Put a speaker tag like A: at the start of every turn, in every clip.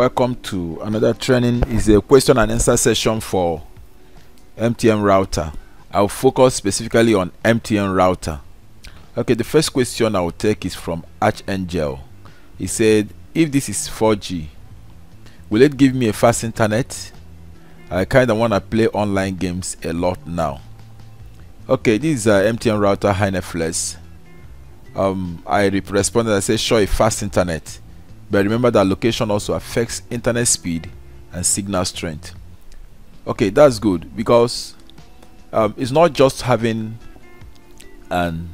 A: welcome to another training. Is a question and answer session for MTN router. I'll focus specifically on MTN router. Okay the first question I will take is from Archangel. He said if this is 4G will it give me a fast internet? I kinda wanna play online games a lot now. Okay this is a MTN router HyNetFlex um, I responded I said sure a fast internet but remember that location also affects internet speed and signal strength. Okay that's good because um, it's not just having an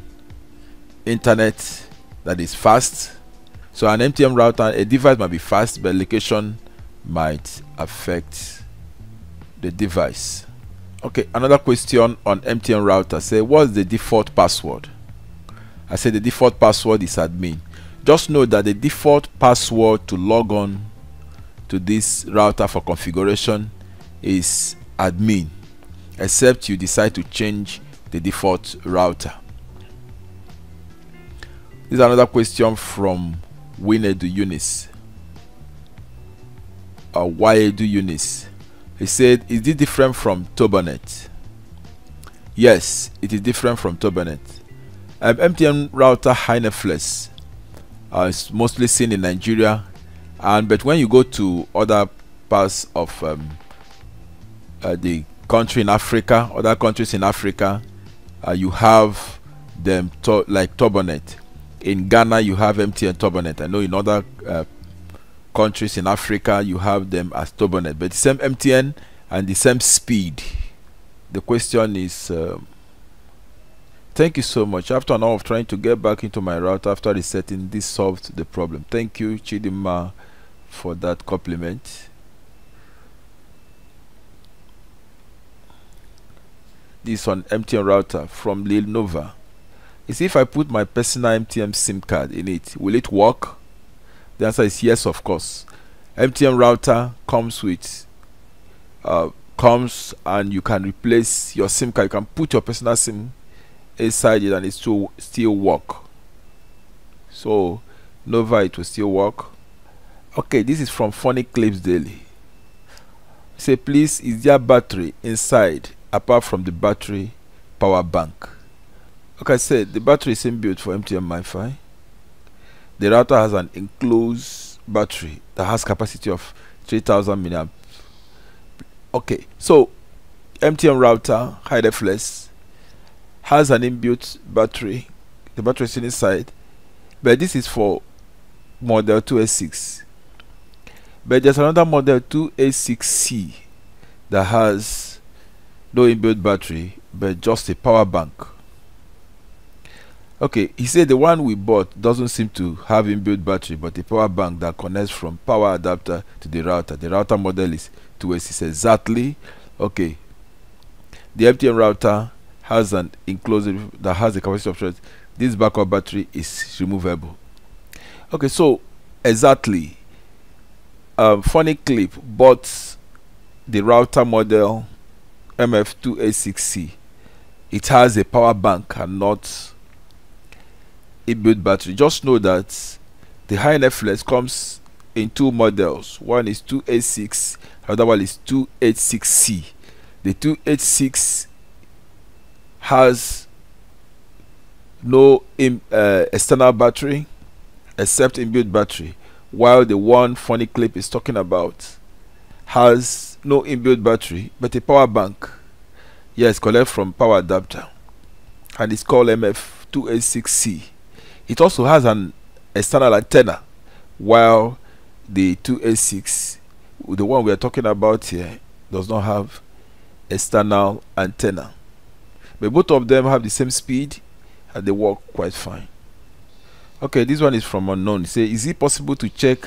A: internet that is fast. So an MTN router a device might be fast but location might affect the device. Okay another question on MTN router. Say what's the default password? I say the default password is admin just know that the default password to log on to this router for configuration is admin except you decide to change the default router. This is another question from Winedu Eunice or Wayedu Eunice he said is this different from Turbonet? Yes it is different from Turbonet. Um, MTN router HyNetFlex uh, it's mostly seen in Nigeria. And but when you go to other parts of um, uh, the country in Africa other countries in Africa uh, you have them like Turbonet. In Ghana you have MTN Turbonet. I know in other uh, countries in Africa you have them as Turbonet. But the same MTN and the same speed. The question is um, Thank you so much. After an hour of trying to get back into my router after resetting, this solved the problem. Thank you, Chidima, for that compliment. This on MTN router from Lil Nova. Is if I put my personal MTN SIM card in it, will it work? The answer is yes, of course. MTN router comes with uh, comes and you can replace your SIM card. You can put your personal SIM inside and it still still work. So Nova it will still work. Okay this is from funny clips daily. Say please is there battery inside apart from the battery power bank? Like I said the battery is inbuilt for MTN MiFi the router has an enclosed battery that has capacity of 3000 milliamp okay so MTN router HyNetFlex has an inbuilt battery the battery is inside but this is for model 286 but there's another model 286c that has no inbuilt battery but just a power bank. Okay he said the one we bought doesn't seem to have inbuilt battery but a power bank that connects from power adapter to the router. The router model is 286 exactly. Okay. The MTN router has an enclosed that has a capacity of strength this backup battery is removable. Okay so exactly. Um, funny clip bought the router model MF286C it has a power bank and not a built battery. Just know that the HyNetFlex comes in two models. One is 286 other one is 286C the 286 has no in, uh, external battery except inbuilt battery while the one funny clip is talking about has no inbuilt battery but a power bank. Yes collect from power adapter and it's called MF286C it also has an external antenna while the 286 the one we are talking about here does not have external antenna but both of them have the same speed and they work quite fine. Okay this one is from unknown. Say is it possible to check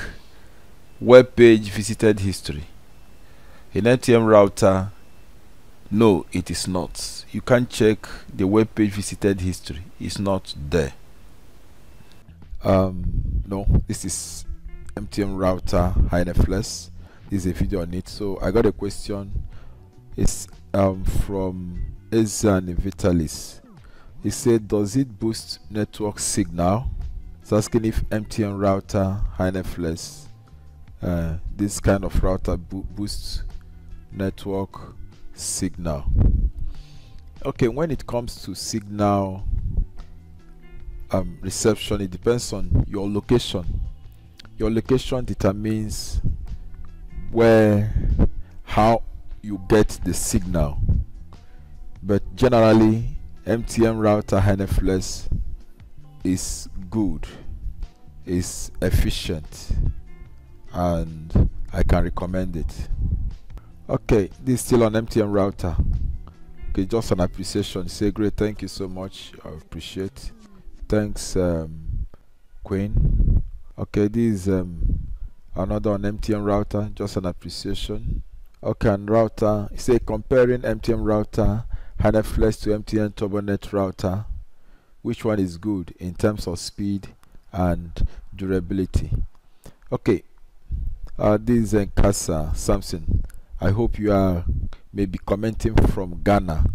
A: web page visited history? In MTN router? No it is not. You can't check the web page visited history. It's not there. Um no this is MTN router HyNetFlex this is a video on it. So I got a question. It's um from Ezan Vitalis. He said, Does it boost network signal? He's asking if MTN router HyNetFlex uh, this kind of router bo boosts network signal okay when it comes to signal um, reception it depends on your location your location determines where how you get the signal generally MTN router HNFLS is good is efficient and I can recommend it. Okay this is still on MTN router. Okay just an appreciation. Say great thank you so much. I appreciate. Thanks um, Queen. Okay this is um, another on MTN router just an appreciation. Okay and router say comparing MTN router HNFLS to MTN TurboNet router which one is good in terms of speed and durability. Okay uh, this is Nkasa Samson. I hope you are maybe commenting from Ghana.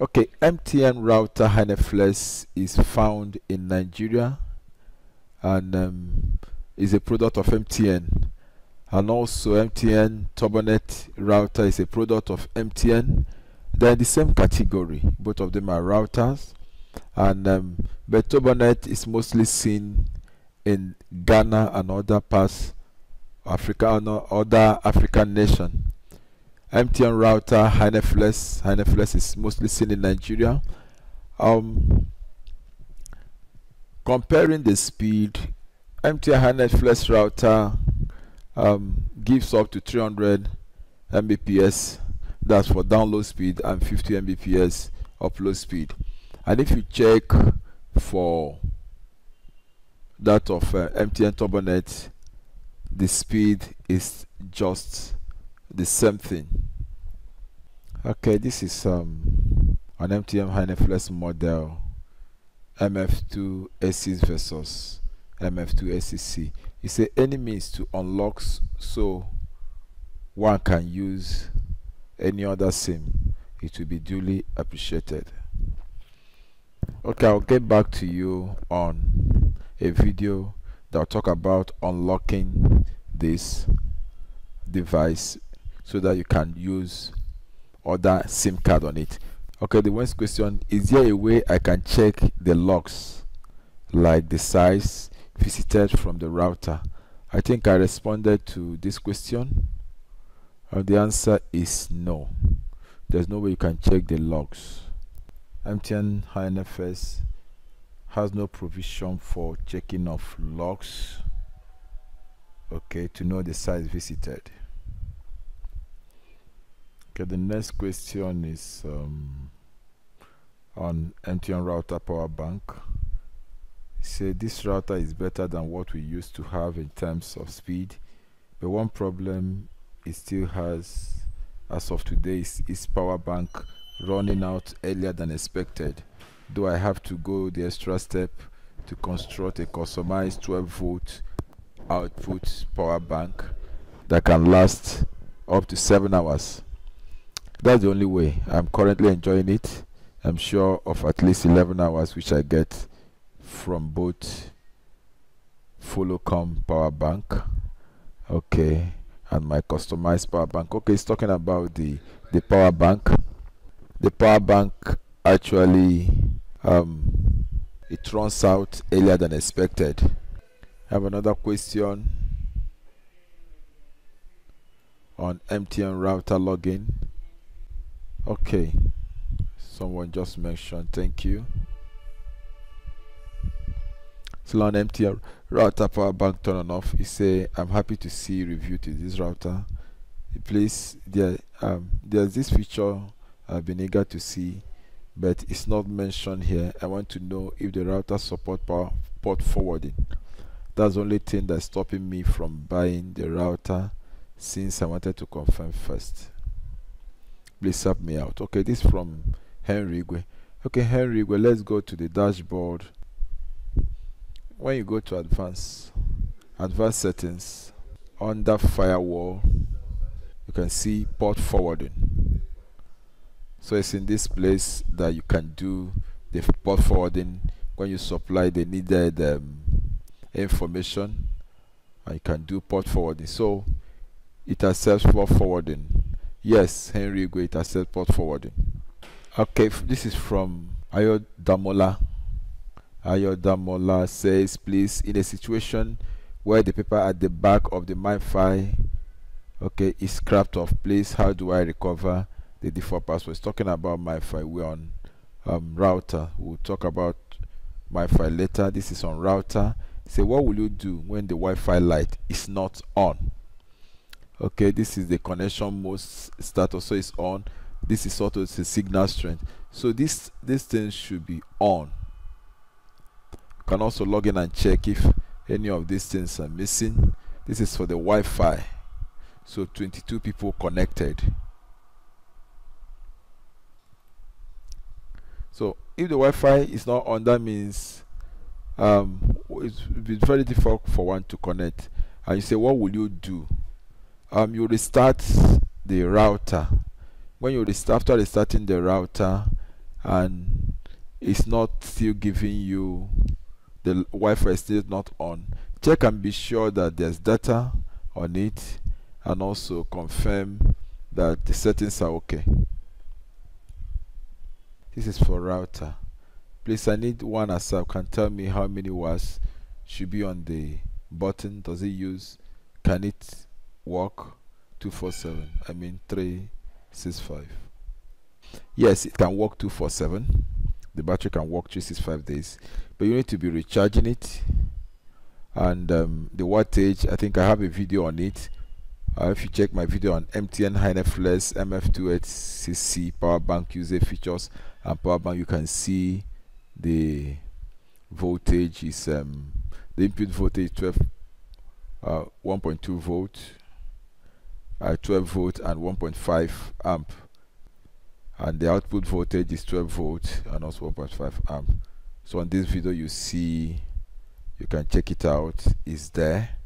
A: Okay MTN router HNFLS is found in Nigeria and um, is a product of MTN and also MTN TurboNet router is a product of MTN they're the same category both of them are routers and um, but TurboNet is mostly seen in Ghana and other parts Africa and other African nation. MTN router HNFLS HNFLS is mostly seen in Nigeria. Um, comparing the speed, MTN HNFLS router um, gives up to 300 Mbps. That's for download speed and 50 Mbps upload speed. And if you check for that of uh, MTN TurboNet, the speed is just the same thing okay this is um, an MTN HNFLS model MF2 S6 versus MF2 SEC it's a any means to unlock so one can use any other sim it will be duly appreciated okay I'll get back to you on a video that will talk about unlocking this device so that you can use other SIM card on it. Okay, the next question is there a way I can check the logs like the size visited from the router? I think I responded to this question the answer is no. There's no way you can check the logs. MTN HNFS has no provision for checking of logs okay to know the size visited okay the next question is um, on MTN router power bank say this router is better than what we used to have in terms of speed but one problem it still has as of today its, power bank running out earlier than expected. Do I have to go the extra step to construct a customized 12 volt output power bank that can last up to 7 hours. That's the only way. I'm currently enjoying it. I'm sure of at least 11 hours which I get from both Fullocom power bank. Okay and my customized power bank okay it's talking about the the power bank the power bank actually um, it runs out earlier than expected. I have another question on MTN router login. Okay, someone just mentioned, thank you. Still on MTN router power bank turn on off. You say, I'm happy to see review to this router. Please, there, um, there's this feature I've been eager to see but it's not mentioned here. I want to know if the router support power port forwarding. That's the only thing that's stopping me from buying the router since I wanted to confirm first. Please help me out. Okay this from Henry Igwe. Okay Henry Igwe let's go to the dashboard when you go to advanced advanced settings under firewall you can see port forwarding. So it's in this place that you can do the port forwarding when you supply the needed um, information and you can do port forwarding. So it accepts port forwarding. Yes henry Igwe, it accepts port forwarding. Okay this is from ayodamola ayodamola says please in a situation where the paper at the back of the MiFi okay is scrapped off please how do I recover the default password? It's talking about MiFi we're on um, router. We'll talk about MiFi later. This is on router. Say what will you do when the Wi-Fi light is not on? Okay this is the connection mode status. So it's on. This is sort of the signal strength. So this this thing should be on you can also log in and check if any of these things are missing. This is for the Wi-Fi. So 22 people connected. So if the Wi-Fi is not on that means um, it's, very difficult for one to connect. And you say what will you do? Um, you restart the router. When you restart after restarting the router and it's not still giving you the Wi-Fi is still not on. Check and be sure that there's data on it and also confirm that the settings are okay. This is for router. Please I need one ASAP can tell me how many watts should be on the button. Does it use can it work? 247 I mean 365 yes it can work 247 the battery can work 365 days but you need to be recharging it. And um, the wattage I think I have a video on it. Uh, if you check my video on MTN HyNetFlex MF286C power bank user features and power bank you can see the voltage is um, the input voltage 12 uh, 1.2 volt uh, 12 volt and 1.5 amp and the output voltage is 12 volts and also 1.5 amp. So on this video you see you can check it out is there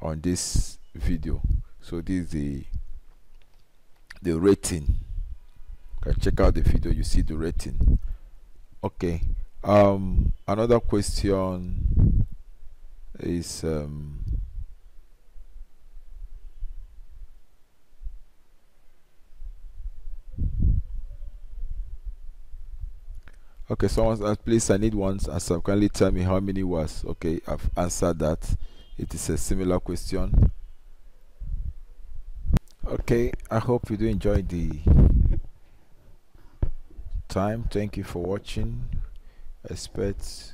A: on this video. So this is the the rating. You can check out the video you see the rating. Okay um another question is um okay someone asked please i need ones and kindly tell me how many was okay i've answered that. It is a similar question. Okay i hope you do enjoy the time. Thank you for watching. Expect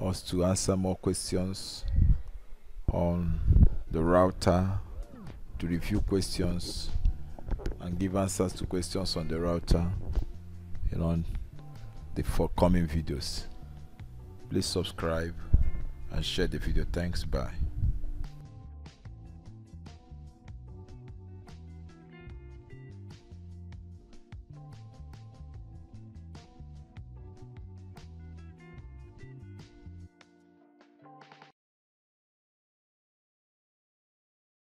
A: us to answer more questions on the router to review questions and give answers to questions on the router you know the forthcoming videos. Please subscribe and share the video. Thanks. Bye